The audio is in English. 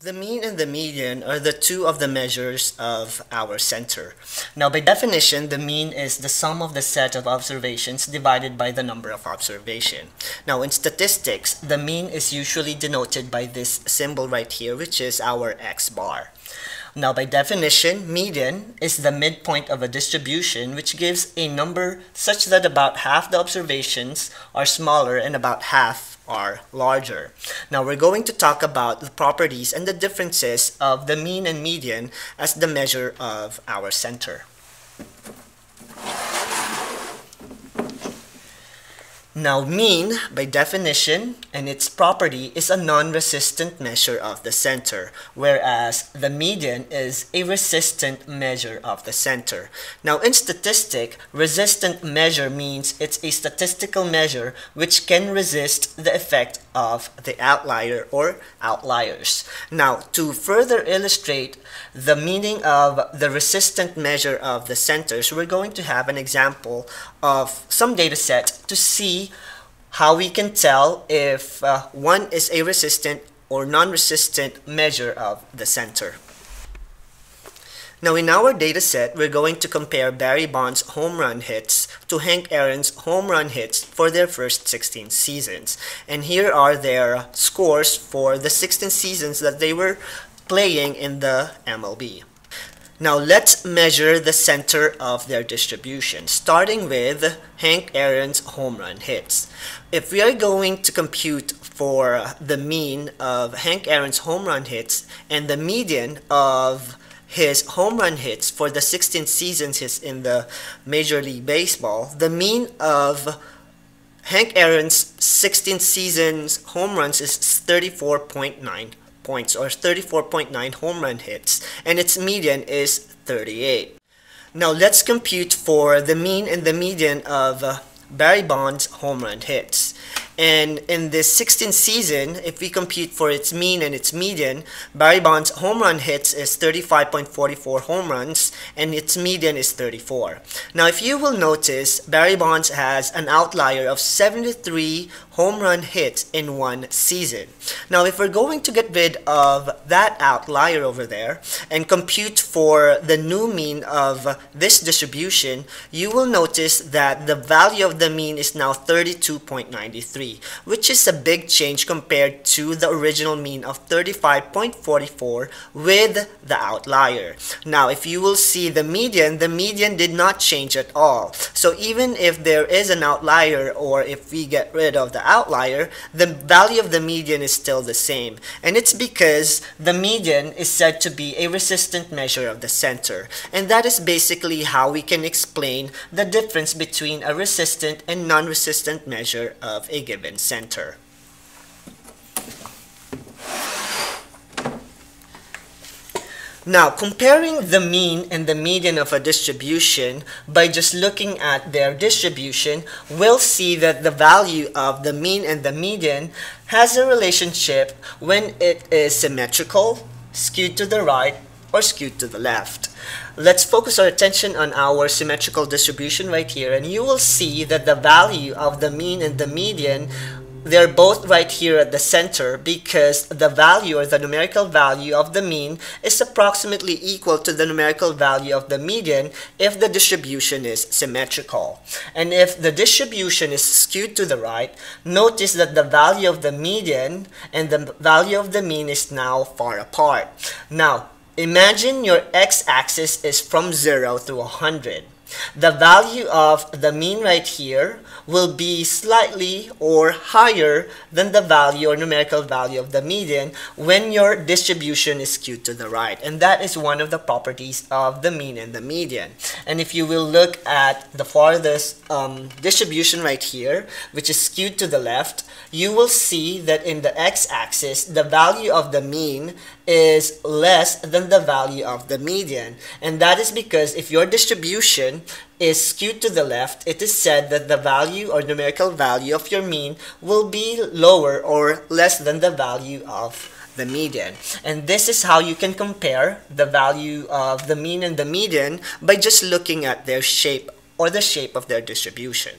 The mean and the median are the two of the measures of our center. Now, by definition, the mean is the sum of the set of observations divided by the number of observation. Now, in statistics, the mean is usually denoted by this symbol right here, which is our x bar. Now, by definition, median is the midpoint of a distribution which gives a number such that about half the observations are smaller and about half are larger. Now we're going to talk about the properties and the differences of the mean and median as the measure of our center. Now, mean, by definition, and its property is a non-resistant measure of the center, whereas the median is a resistant measure of the center. Now, in statistic, resistant measure means it's a statistical measure which can resist the effect of the outlier or outliers. Now, to further illustrate the meaning of the resistant measure of the centers, we're going to have an example of some data set to see how we can tell if uh, one is a resistant or non-resistant measure of the center. Now in our data set, we're going to compare Barry Bonds' home run hits to Hank Aaron's home run hits for their first 16 seasons. And here are their scores for the 16 seasons that they were playing in the MLB. Now let's measure the center of their distribution, starting with Hank Aaron's home run hits. If we are going to compute for the mean of Hank Aaron's home run hits and the median of his home run hits for the 16 seasons he's in the Major League Baseball, the mean of Hank Aaron's 16 seasons home runs is 34.9 points or 34.9 home run hits and its median is 38. Now let's compute for the mean and the median of uh, Barry Bonds home run hits. And in this 16th season, if we compute for its mean and its median, Barry Bonds' home run hits is 35.44 home runs and its median is 34. Now, if you will notice, Barry Bonds has an outlier of 73 home run hits in one season. Now, if we're going to get rid of that outlier over there and compute for the new mean of this distribution, you will notice that the value of the mean is now 32.93 which is a big change compared to the original mean of 35.44 with the outlier. Now, if you will see the median, the median did not change at all. So even if there is an outlier or if we get rid of the outlier, the value of the median is still the same. And it's because the median is said to be a resistant measure of the center. And that is basically how we can explain the difference between a resistant and non-resistant measure of a given given center. Now, comparing the mean and the median of a distribution by just looking at their distribution, we'll see that the value of the mean and the median has a relationship when it is symmetrical, skewed to the right, or skewed to the left. Let's focus our attention on our symmetrical distribution right here and you will see that the value of the mean and the median they're both right here at the center because the value or the numerical value of the mean is approximately equal to the numerical value of the median if the distribution is symmetrical. And if the distribution is skewed to the right, notice that the value of the median and the value of the mean is now far apart. Now, Imagine your x-axis is from 0 to 100. The value of the mean right here will be slightly or higher than the value or numerical value of the median when your distribution is skewed to the right. And that is one of the properties of the mean and the median. And if you will look at the farthest um, distribution right here, which is skewed to the left, you will see that in the x-axis, the value of the mean is less than the value of the median. And that is because if your distribution is skewed to the left, it is said that the value or numerical value of your mean will be lower or less than the value of the median. And this is how you can compare the value of the mean and the median by just looking at their shape or the shape of their distribution.